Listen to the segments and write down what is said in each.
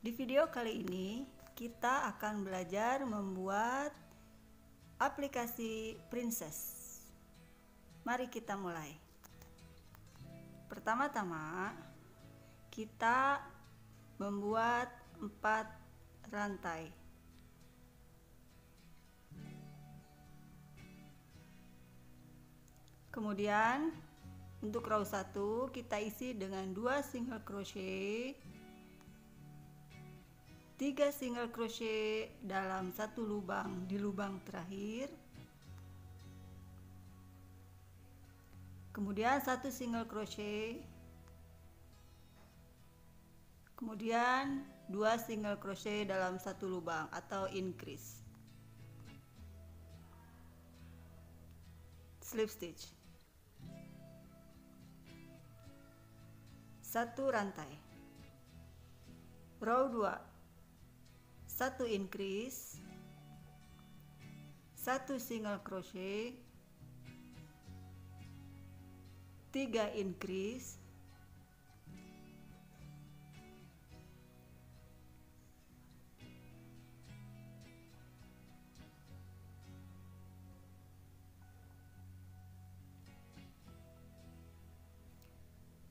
Di video kali ini kita akan belajar membuat aplikasi Princess. Mari kita mulai. Pertama-tama kita membuat empat rantai. Kemudian untuk row 1 kita isi dengan dua single crochet 3 single crochet dalam satu lubang di lubang terakhir. Kemudian satu single crochet. Kemudian dua single crochet dalam satu lubang atau increase. Slip stitch. Satu rantai. Row 2 satu increase. Satu single crochet. Tiga increase.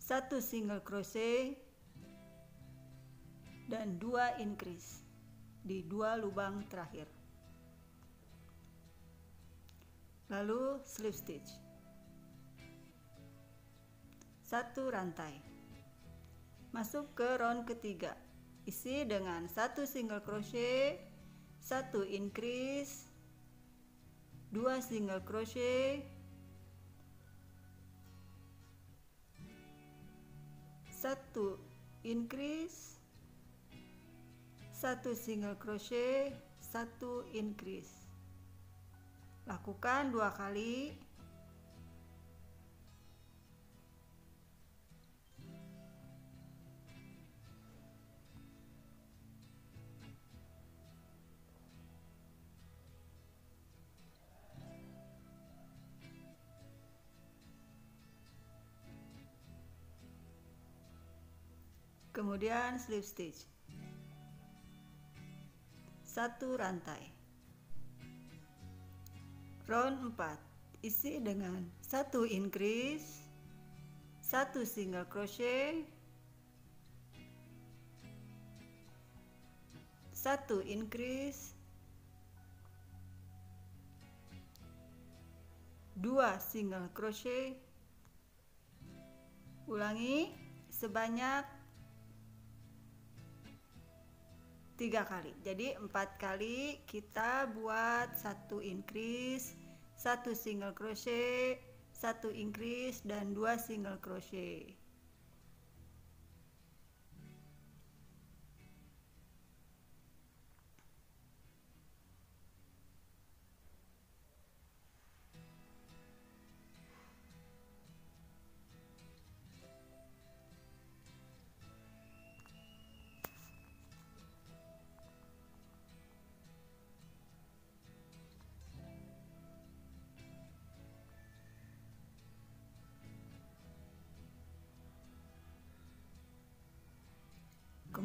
Satu single crochet. Dan dua increase di dua lubang terakhir. Lalu slip stitch. Satu rantai. Masuk ke round ketiga. Isi dengan satu single crochet, satu increase, dua single crochet, satu increase satu single crochet satu increase. Lakukan dua kali. Kemudian slip stitch satu rantai. Round 4 isi dengan satu increase satu single crochet satu increase dua single crochet. Ulangi sebanyak tiga kali. Jadi empat kali kita buat satu increase satu single crochet satu increase dan dua single crochet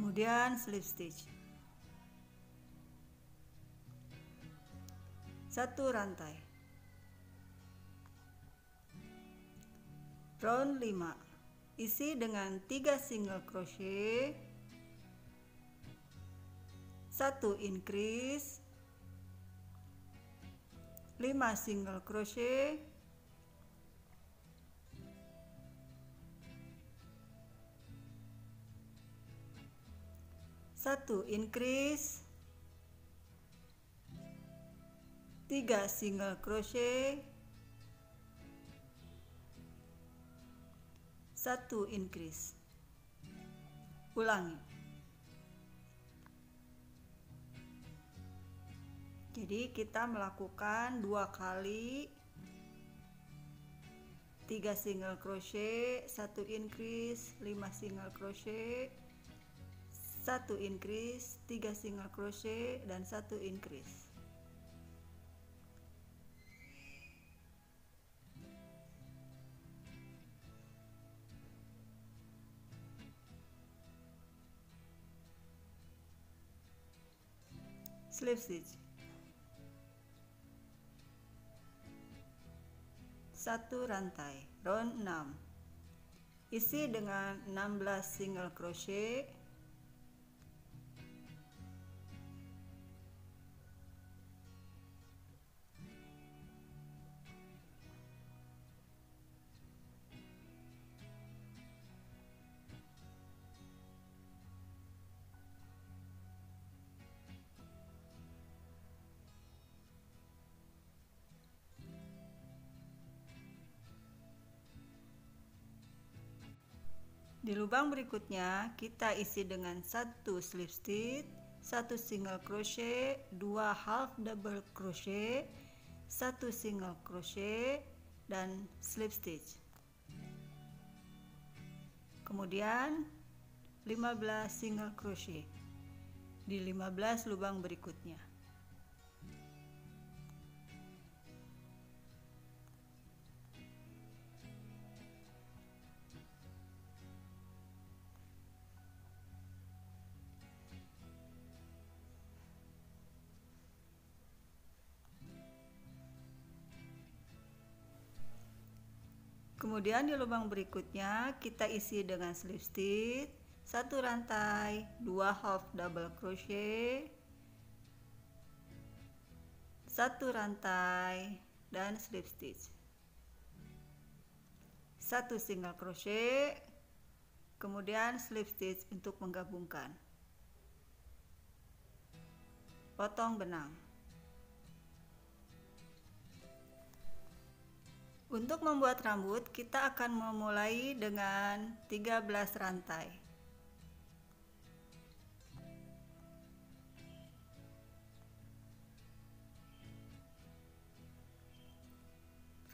kemudian slip stitch. Satu rantai. Round 5 isi dengan 3 single crochet. Satu increase. 5 single crochet satu increase. Tiga single crochet. Satu increase. Ulangi. Jadi kita melakukan dua kali. Tiga single crochet. Satu increase. Lima single crochet satu increase tiga single crochet dan satu increase. Slip stitch. Satu rantai round 6 isi dengan 16 single crochet Di lubang berikutnya kita isi dengan satu slip stitch, satu single crochet, dua half double crochet, satu single crochet dan slip stitch. Kemudian 15 single crochet di 15 lubang berikutnya. Kemudian di lubang berikutnya kita isi dengan slip stitch, satu rantai, dua half double crochet, satu rantai dan slip stitch. Satu single crochet, kemudian slip stitch untuk menggabungkan. Potong benang. Untuk membuat rambut, kita akan memulai dengan 13 rantai.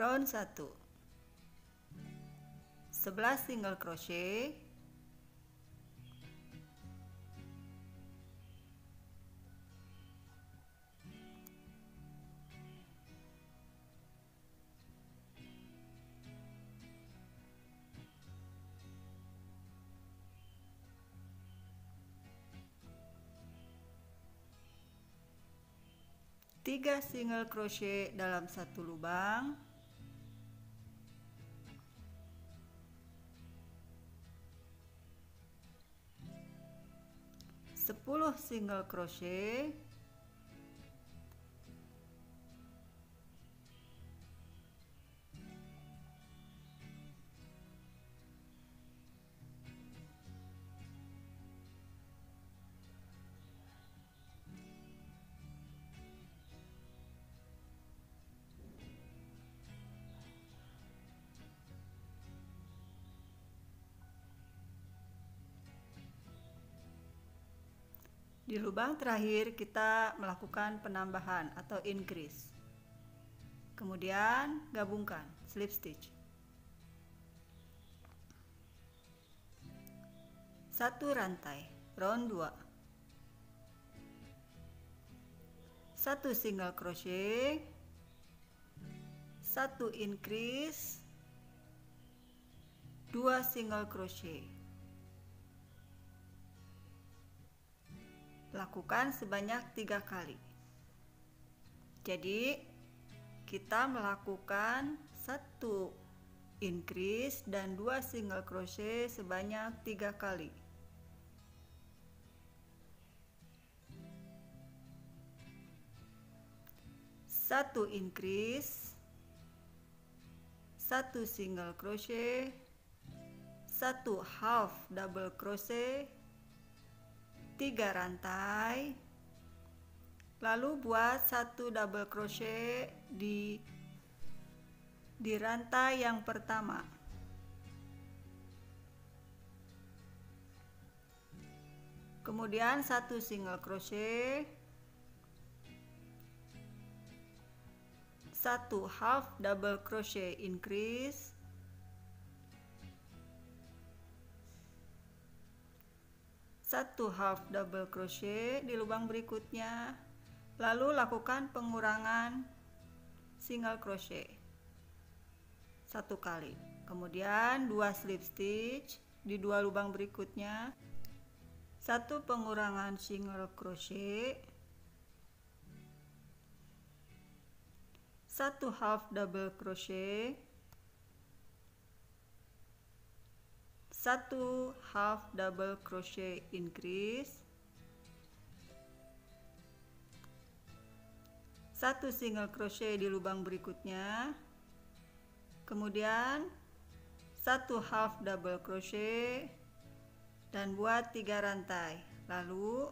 Round 1 11 single crochet tiga single crochet dalam satu lubang. Sepuluh single crochet Di lubang terakhir kita melakukan penambahan atau increase. Kemudian gabungkan slip stitch. Satu rantai, round 2. Satu single crochet, satu increase, dua single crochet. Lakukan sebanyak tiga kali. Jadi kita melakukan satu increase dan dua single crochet sebanyak tiga kali. Satu increase satu single crochet satu half double crochet tiga rantai lalu buat satu double crochet di di rantai yang pertama. Kemudian satu single crochet satu half double crochet increase satu half double crochet di lubang berikutnya. Lalu lakukan pengurangan single crochet. Satu kali. Kemudian dua slip stitch di dua lubang berikutnya. Satu pengurangan single crochet. Satu half double crochet. Satu half double crochet increase satu single crochet di lubang berikutnya. Kemudian satu half double crochet dan buat tiga rantai. Lalu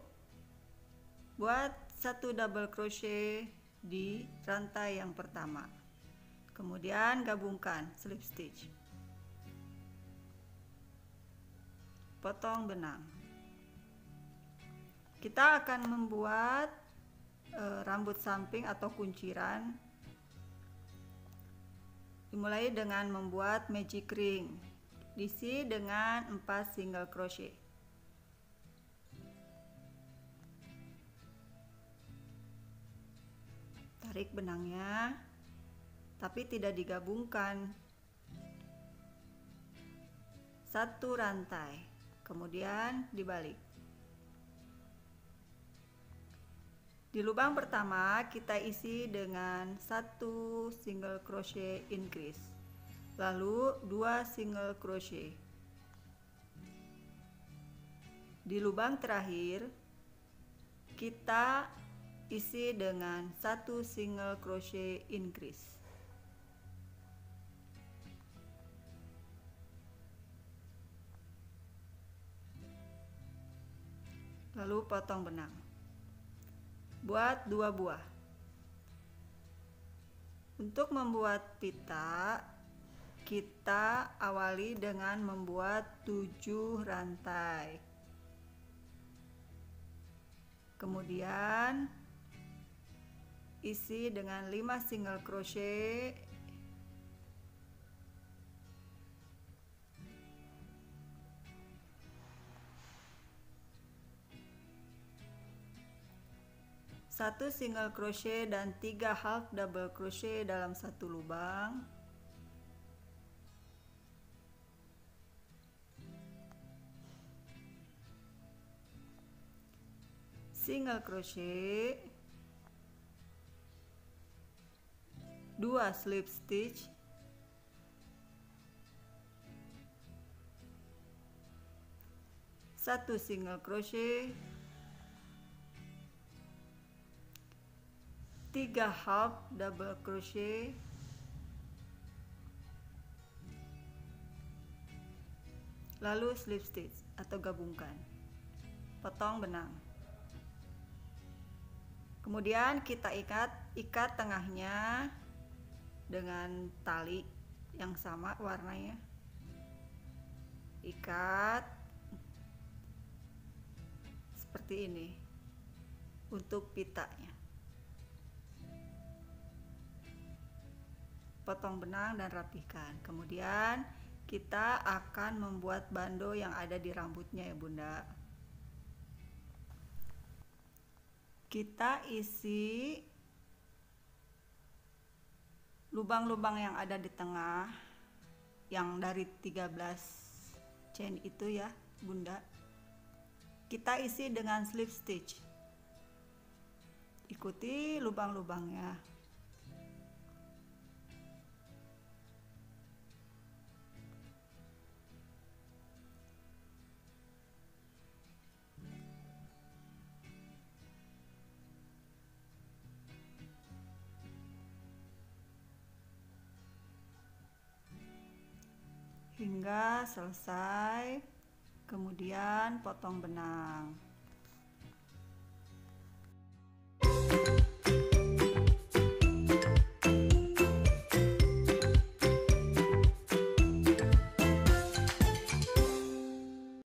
buat satu double crochet di rantai yang pertama. Kemudian gabungkan slip stitch potong benang. Kita akan membuat e, rambut samping atau kunciran. Dimulai dengan membuat magic ring. Diisi dengan 4 single crochet. Tarik benangnya tapi tidak digabungkan. Satu rantai kemudian dibalik. Di lubang pertama kita isi dengan satu single crochet increase. Lalu dua single crochet. Di lubang terakhir kita isi dengan satu single crochet increase lalu potong benang. Buat dua buah. Untuk membuat pita kita awali dengan membuat tujuh rantai. Kemudian isi dengan 5 single crochet satu single crochet dan tiga half double crochet dalam satu lubang. Single crochet. Dua slip stitch. Satu single crochet 3 half double crochet. Lalu slip stitch atau gabungkan. Potong benang. Kemudian kita ikat ikat tengahnya dengan tali yang sama warnanya. Ikat seperti ini untuk pitanya potong benang dan rapihkan. Kemudian kita akan membuat bando yang ada di rambutnya ya bunda. Kita isi lubang-lubang yang ada di tengah yang dari 13 chain itu ya bunda. Kita isi dengan slip stitch. Ikuti lubang-lubangnya selesai kemudian potong benang